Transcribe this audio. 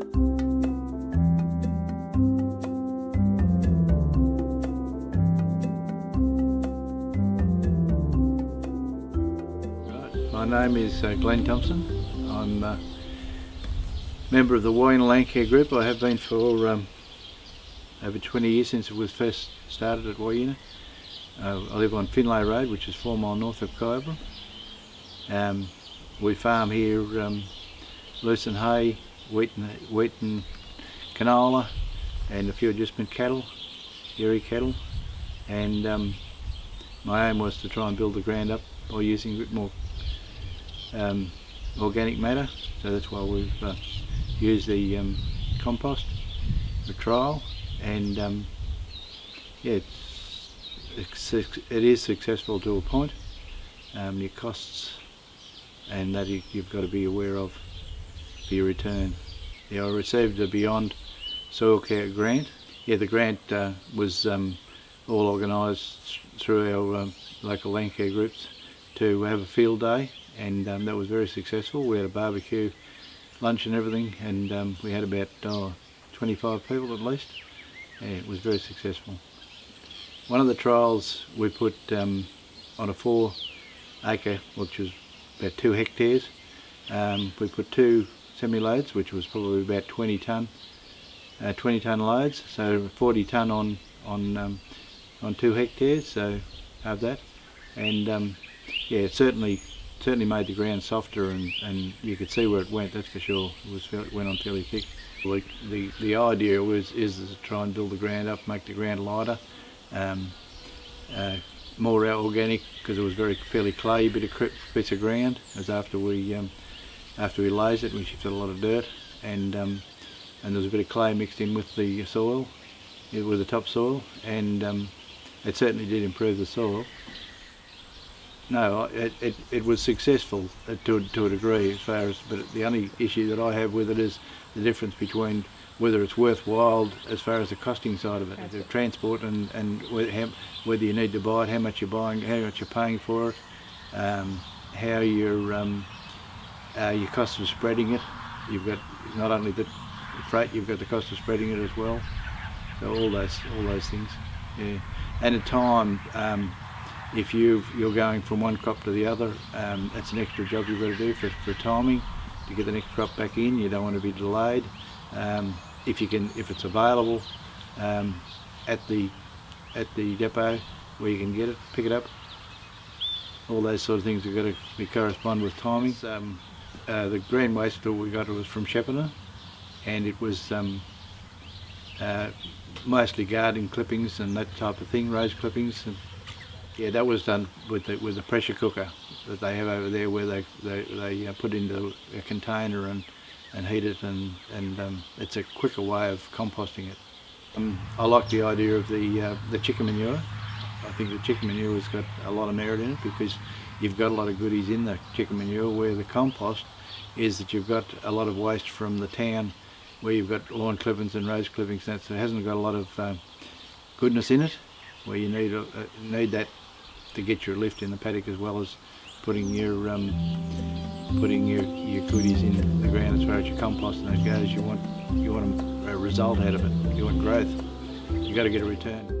My name is uh, Glenn Thompson. I'm a member of the Wyuna Landcare Group. I have been for um, over 20 years since it was first started at Wyuna. Uh, I live on Finlay Road, which is four mile north of Kyabram. Um, we farm here um, lucerne hay, wheat and, wheat and canola, and a few agistment cattle, dairy cattle. And um, my aim was to try and build the ground up by using a bit more um, organic matter. So that's why we've uh, used the um, compost for trial. And um, yeah it's, it's, it is successful to a point. Um, your costs and that you, have got to be aware of for your return. Yeah, I received a Beyond Soil Care grant. Yeah, the grant uh, was um, all organised through our um, local land care groups to have a field day and um, that was very successful. We had a barbecue, lunch and everything and um, we had about oh, 25 people at least. Yeah, it was very successful. One of the trials we put um, on a four acre, which was about two hectares. Um, we put two semi-loads, which was probably about 20 tonne, uh, 20 tonne loads, so 40 tonne on on um, on two hectares. So have that, and um, yeah, it certainly certainly made the ground softer, and, and you could see where it went. That's for sure. It was it went on fairly thick. The, the the idea was is to try and build the ground up, make the ground lighter. Um, uh, more organic because it was very fairly clayey bit of bits of ground. As after we um, after we lased it, we shifted a lot of dirt and um, and there was a bit of clay mixed in with the soil, with the topsoil, and um, it certainly did improve the soil. No, it, it, it was successful to, to a degree as far as, but the only issue that I have with it is the difference between whether it's worthwhile as far as the costing side of it, the transport and, and whether you need to buy it, how much you're buying, how much you're paying for it, um, how your um, uh, your cost of spreading it. You've got not only the freight, you've got the cost of spreading it as well. So all those all those things, yeah. And at time, um, if you you're going from one crop to the other, um, that's an extra job you've got to do for, for timing to get the next crop back in. You don't want to be delayed. Um, if you can, if it's available um, at the at the depot where you can get it, pick it up. All those sort of things have got to be correspond with timing. Uh, the green waste that we got was from Shepparton, and it was um, uh, mostly garden clippings and that type of thing, rose clippings. And, yeah, that was done with the, with the pressure cooker that they have over there, where they they, they uh, put into a container and and heat it and, and um, it's a quicker way of composting it. Um, I like the idea of the, uh, the chicken manure. I think the chicken manure has got a lot of merit in it because you've got a lot of goodies in the chicken manure where the compost is that you've got a lot of waste from the town where you've got lawn clippings and rose clippings and so it hasn't got a lot of um, goodness in it where you need, a, need that to get your lift in the paddock as well as putting your um, putting your, your goodies in the ground as far as your compost and that goes. You want you want a result out of it. You want growth. You got to get a return.